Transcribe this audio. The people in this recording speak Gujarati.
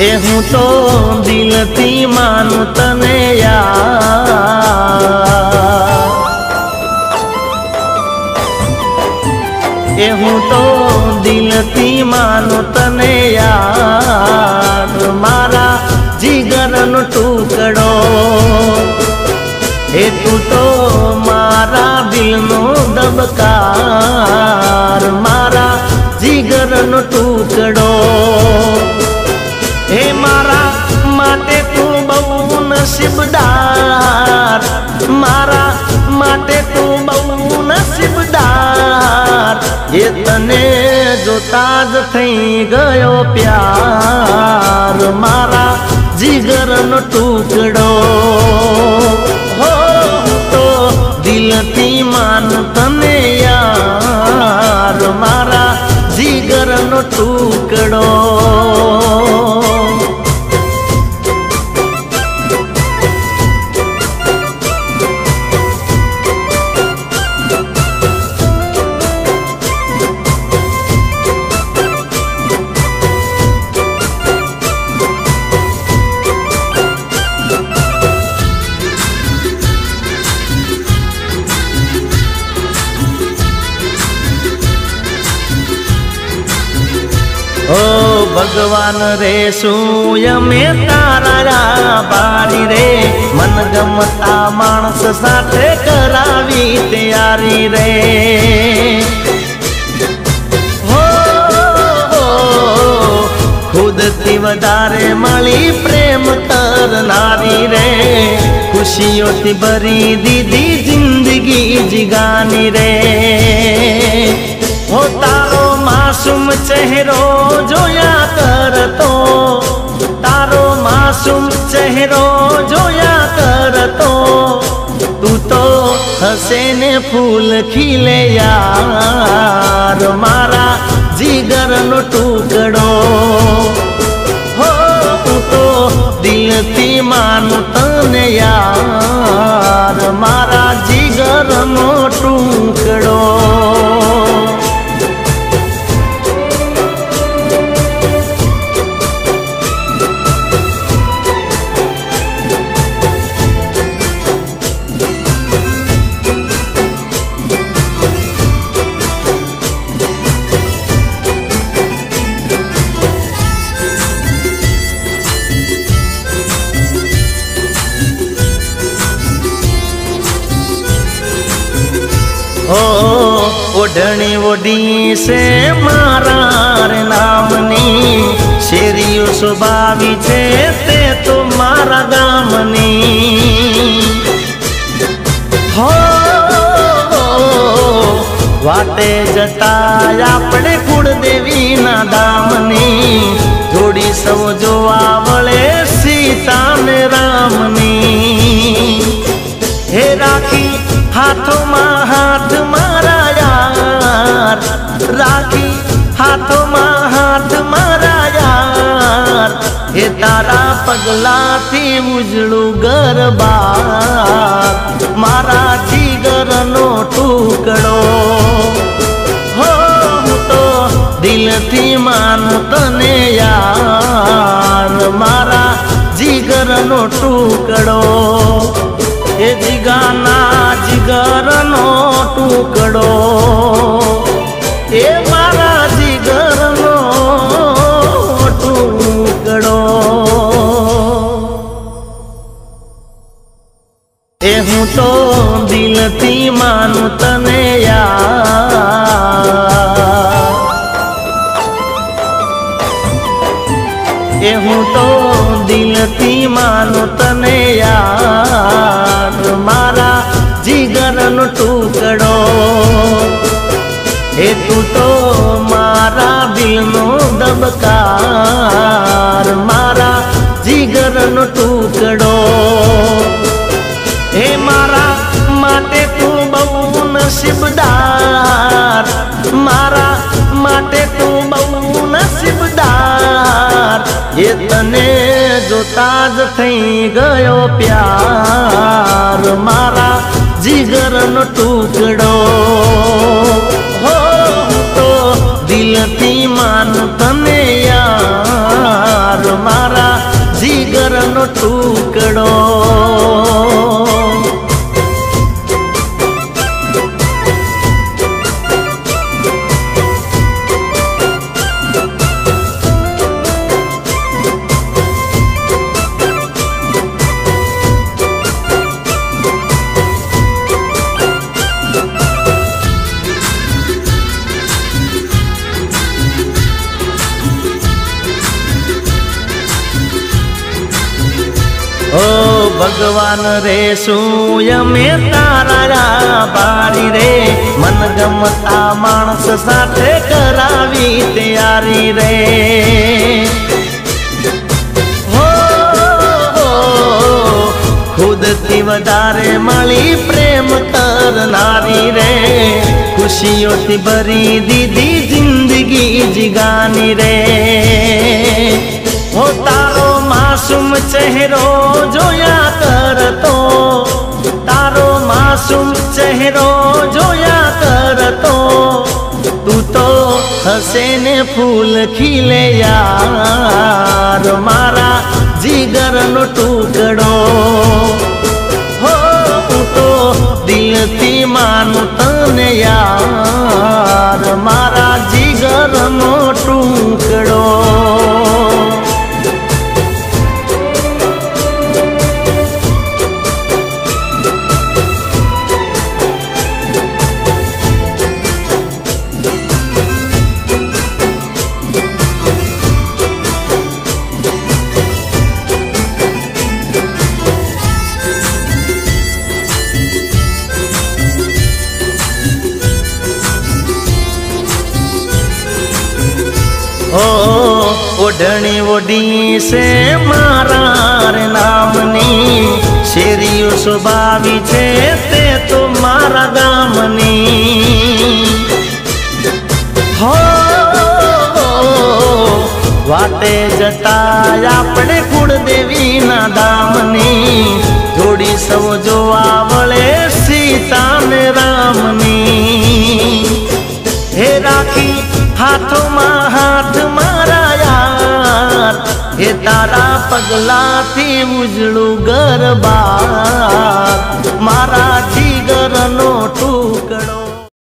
એ હું તો દિલથી માનું તને યાર એ હું તો દિલથી માનું તને યાર મારા જીગરનો ટુકડો, એ તું તો મારા દિલનો દબકાર મારા જીગરનો જોતા જ થઈ ગયો પ્યાર મારા જીગરનો ટુકડો. ઓ ભગવાન રે, શું અમે તારા બારી રે? મન ગમતા માણસ સાથે કરાવી તૈયારી રે. ખુદથી વધારે મળી પ્રેમ કરનારી રે. ખુશીઓથી ભરી દીધી જિંદગી જીગાની રે. હો, તારો માસૂમ ચહેરો જોયા કરતો તારો માસૂમ ચહેરો જોયા કરતો તું. તો હસે ને ફૂલ ખીલે યાર, મારા જીગરનો ટુકડો. હો હું તો દિલથી માનું તને યાર. ઓ ઓઢણી ઓઢી છે મારા નામની. શેરીઓ સ્વભાવી છે તે તો મારા ગામની. હો, વાટે જતા આપણે કુળદેવીના દામની. જોડી સૌ જોવા વળે સીતા ને રામની. હે રાખી હાથોમાં હાથ મારા યાર. રાખી હાથોમાં હાથ મારા યાર. એ તારા પગલાથી ઉજળું ગરબાર મારા જીગરનો ટુકડો. હો, હું તો દિલથી માન તને યાર. મારા જીગરનો ટુકડો. એ જીગાના જીગરનો ટુકડો. એ મારા જીગરનો ટુકડો. એ હું તો દિલથી માનું તને યાર. એ હું તો દિલથી માનું તને યાર. જીગરનો ટુકડો. એ તું તો મારા દિલનો દબકાર મારા જીગરનો ટુકડો. હે મારા માટે તું બહુ નસીબદાર, મારા માટે તું બહુ નસીબદાર. એ તને જોતા જ થઈ ગયો પ્યાર, મારા જીગરનો ટુકડો. હો તો દિલથી માન તને યાર મારા જીગરનો ટુકડો. ભગવાન રે, શું અમે તારા બારી રે? મન ગમતા માણસ સાથે કરાવી તૈયારી રે. ખુદથી વધારે મળી પ્રેમ કરનારી રે. ખુશીઓથી ભરી દીધી જિંદગી જીગાની રે. તારો માસૂમ ચહેરો જોયા કરતો તારો માસૂમ ચહેરો જોયા કરતો તું તો હસે ને ફૂલ ખીલે યાર, મારા જીગરનો ટુકડો. હો, હું તો દિલથી માનું તને યાર, મારા જીગરનો ઓ ઓઢણી ઓઢી છે મારા નામની. શેરીઓ સ્વભાવી છે તે તો મારા ગામની. હો, વાટે જતા આપણે કુળદેવીના ધામની જોડી સૌ જોવા વળે સીતા ને રામની. હે રાખી હાથોમાં હાથ મારા યાર હે તારા પગલાથી ઉજળું ગરબા મારા જીગરનો ટુકડો